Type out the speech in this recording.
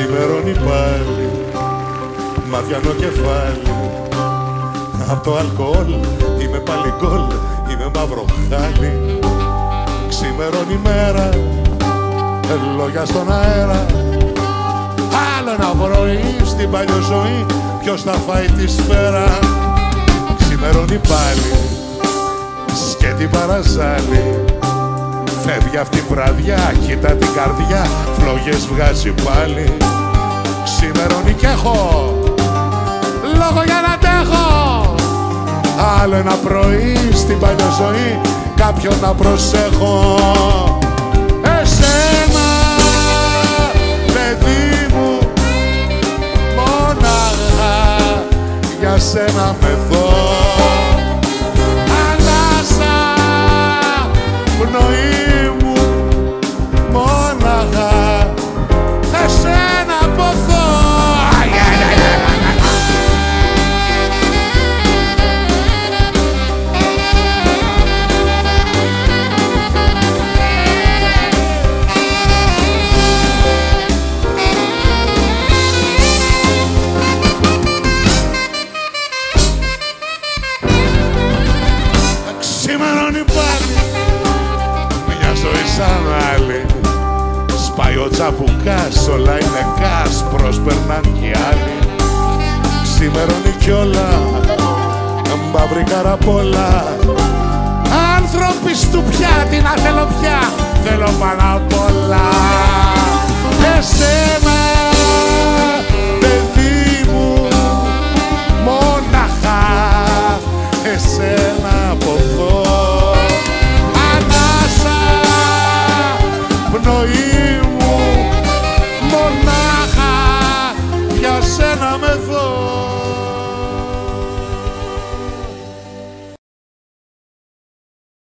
Ξημερώνει πάλι. Μαδιανό κεφάλι. Απ' το αλκοόλ είμαι πάλι γκολ Είμαι μαύρο χάλι. Ξημερώνει μέρα Λόγια στον αέρα. Άλλο ένα πρωί στην ζωή Ποιος θα φάει τη σφαίρα. Ξημερώνει πάλι Σκέτη παραζάλι. Φεύγει αυτή η βραδιά, κοίτα την καρδιά Φλόγες βγάζει πάλι. Ξημερώνει κι έχω. Λόγο για να τέχω. Άλλο ένα πρωί στην παλιά ζωή Κάποιον να προσέχω. Εσένα παιδί μου Μόναχα για σένα με δω τσαπουκάς όλα είναι κας προσπερνάν κι άλλοι. Ξημερώνει κι όλα μαύρη καραπόλα. Άνθρωποι στου τι να θέλω πια θέλω πάνω να με δω